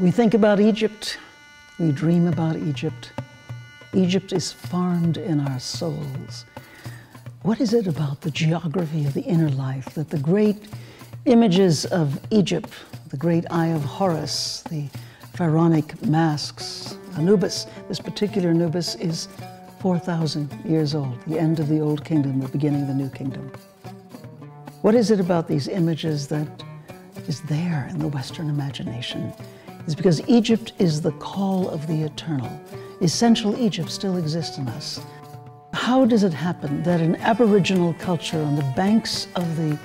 We think about Egypt, we dream about Egypt. Egypt is farmed in our souls. What is it about the geography of the inner life that the great images of Egypt, the great Eye of Horus, the pharaonic masks, Anubis, this particular Anubis is 4,000 years old, the end of the Old Kingdom, the beginning of the New Kingdom. What is it about these images that is there in the Western imagination? It's because Egypt is the call of the eternal. Essential Egypt still exists in us. How does it happen that an Aboriginal culture on the banks of the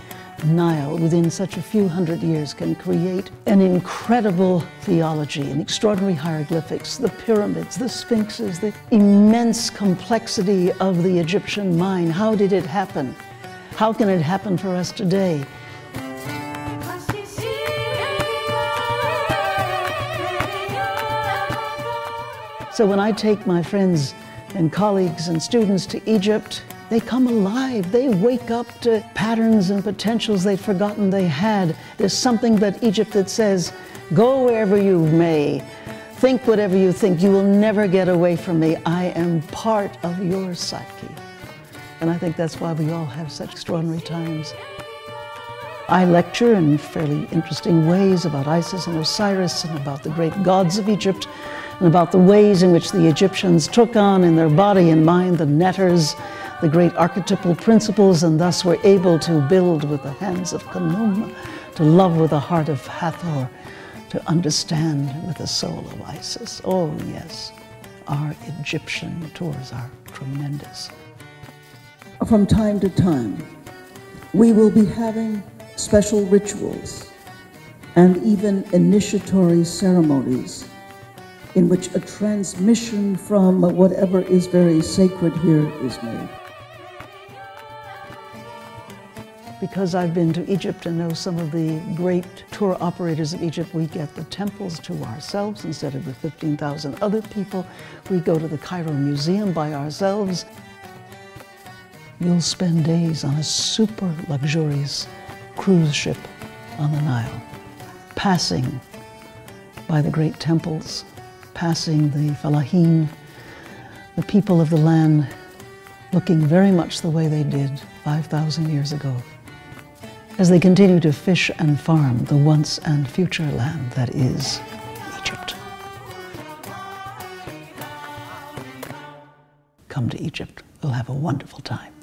Nile within such a few hundred years can create an incredible theology, an extraordinary hieroglyphics, the pyramids, the sphinxes, the immense complexity of the Egyptian mind. How did it happen? How can it happen for us today? So when I take my friends and colleagues and students to Egypt, they come alive. They wake up to patterns and potentials they'd forgotten they had. There's something about Egypt that says, go wherever you may, think whatever you think, you will never get away from me. I am part of your psyche. And I think that's why we all have such extraordinary times. I lecture in fairly interesting ways about Isis and Osiris and about the great gods of Egypt and about the ways in which the Egyptians took on in their body and mind the neters, the great archetypal principles, and thus were able to build with the hands of Khnum, to love with the heart of Hathor, to understand with the soul of Isis. Oh, yes, our Egyptian tours are tremendous. From time to time, we will be having special rituals and even initiatory ceremonies in which a transmission from whatever is very sacred here is made. Because I've been to Egypt and know some of the great tour operators of Egypt, we get the temples to ourselves instead of the 15,000 other people. We go to the Cairo Museum by ourselves. You'll spend days on a super luxurious cruise ship on the Nile, passing by the great temples passing the Fellaheen, the people of the land looking very much the way they did 5,000 years ago, as they continue to fish and farm the once and future land that is Egypt. Come to Egypt. We'll have a wonderful time.